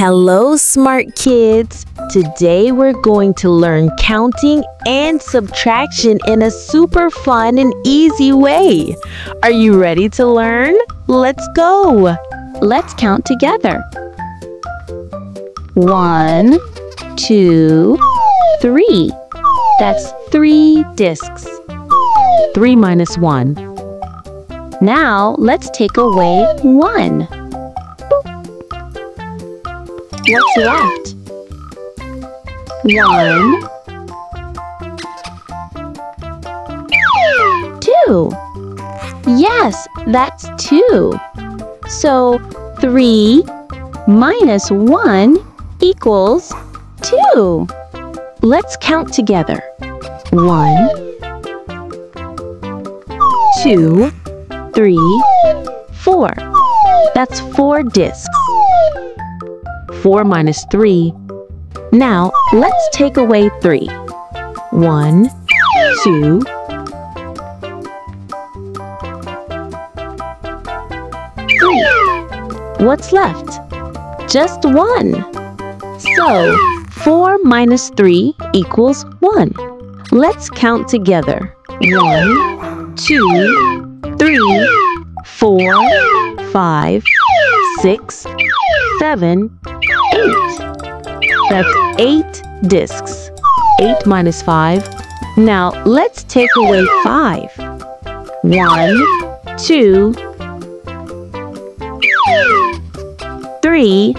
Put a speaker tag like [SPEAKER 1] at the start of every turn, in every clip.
[SPEAKER 1] Hello, smart kids! Today we're going to learn counting and subtraction in a super fun and easy way. Are you ready to learn? Let's go!
[SPEAKER 2] Let's count together. One, two, three. That's three discs.
[SPEAKER 1] 3 minus 1.
[SPEAKER 2] Now let's take away one. What's left? One, two. Yes, that's two. So three minus one equals two. Let's count together. One, two, three, four. That's four discs.
[SPEAKER 1] 4 minus 3. Now, let's take away 3. 1, 2, 3. What's left? Just 1. So, 4 minus 3 equals 1. Let's count together. 1, 2, 3, 4, 5, 6, 7, 8. That's 8 discs. 8 minus 5. Now let's take away 5. 1, 2, 3,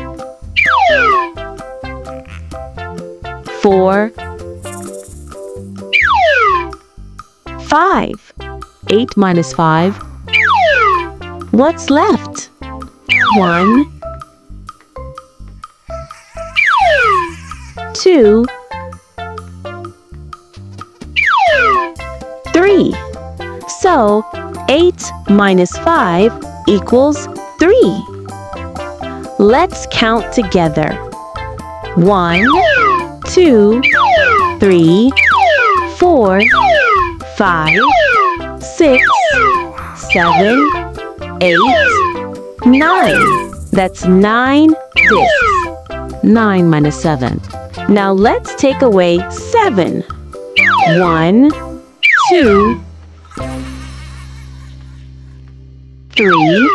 [SPEAKER 1] 4, 5. 8 minus 5. What's left? One, two, three. So, 8 minus 5 equals 3. Let's count together. 1, 2, 3, 4, 5, 6, 7, 8, 9. That's 9 discs. 9 minus 7. Now let's take away 7. 1, 2, 3,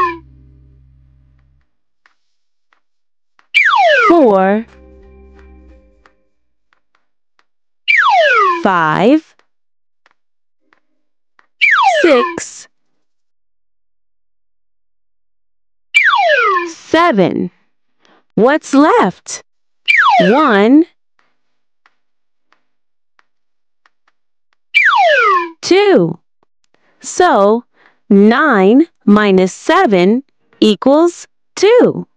[SPEAKER 1] 4, 5, 6, 7. What's left? 1, 2. So, 9 minus 7 equals 2.